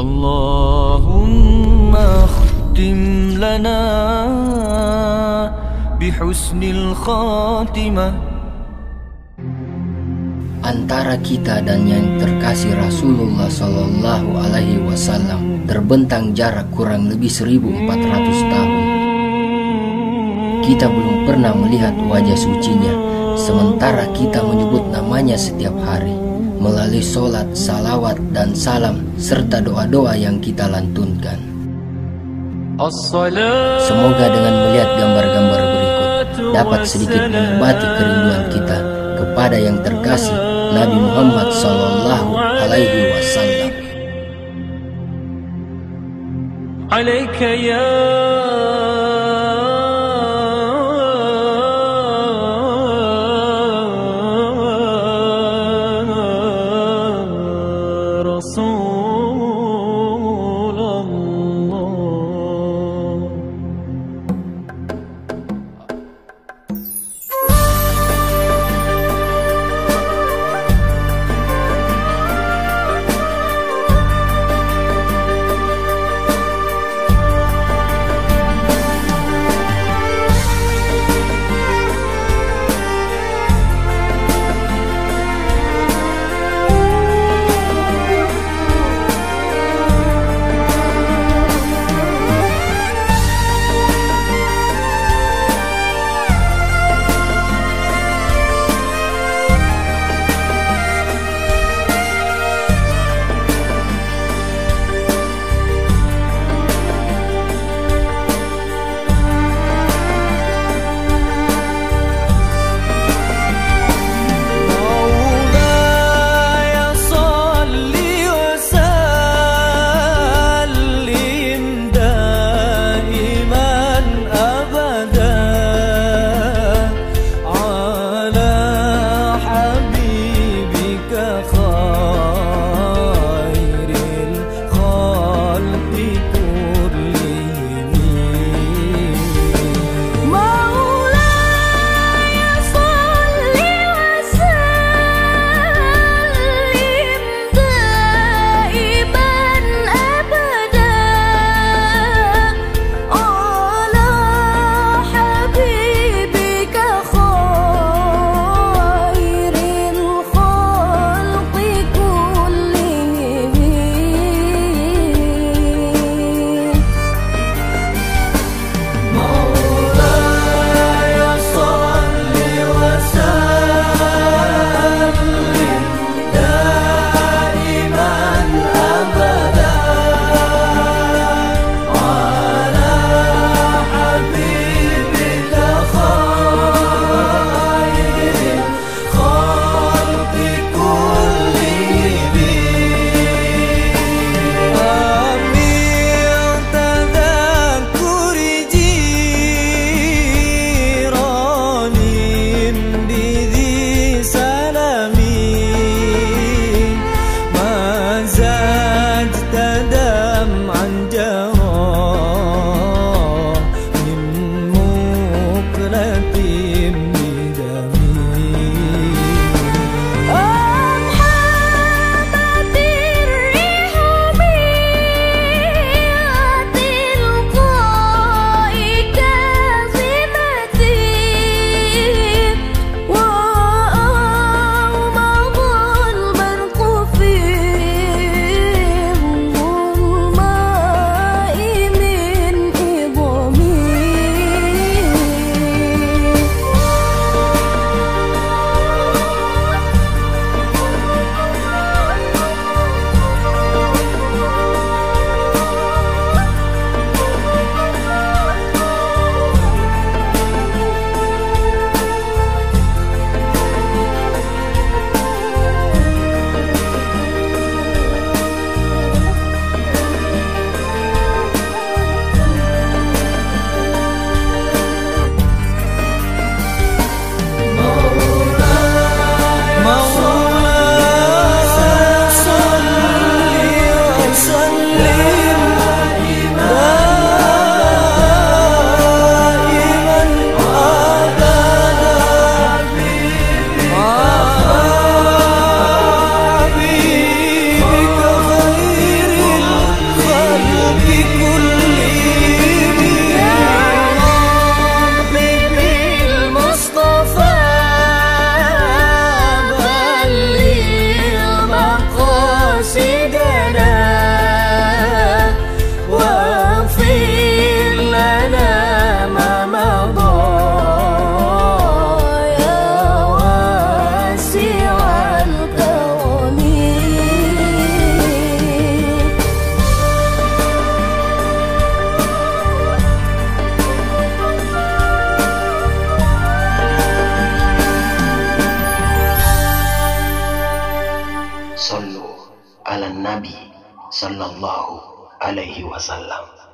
اللهم اختم لنا بحسن الخاتمة Antara kita dan yang terkasih Rasulullah Shallallahu Alaihi Wasallam terbentang jarak kurang lebih 1400 tahun. Kita belum pernah melihat wajah sucinya, sementara kita menyebut namanya setiap hari melalui sholat, salawat, dan salam serta doa-doa yang kita lantunkan. Semoga dengan melihat gambar-gambar berikut dapat sedikit mengobati kerinduan kita kepada yang terkasih Nabi Muhammad Sallallahu Alaihi Wasallam. عليك يا النبي صلى الله عليه وسلم.